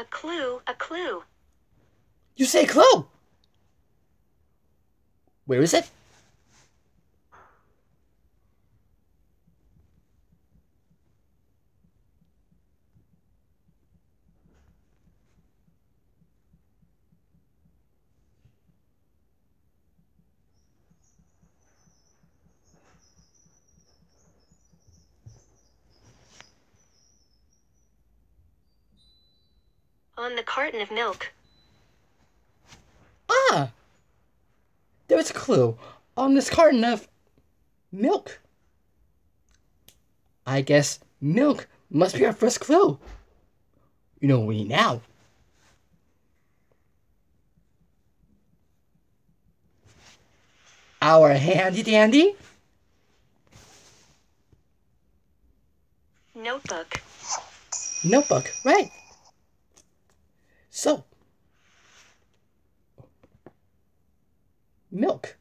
A clue, a clue. You say clue. Where is it? On the carton of milk. Ah! There's a clue on this carton of milk. I guess milk must be our first clue. You know what we now? Our handy dandy Notebook. notebook, right? So, milk.